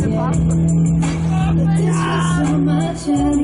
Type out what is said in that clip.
so much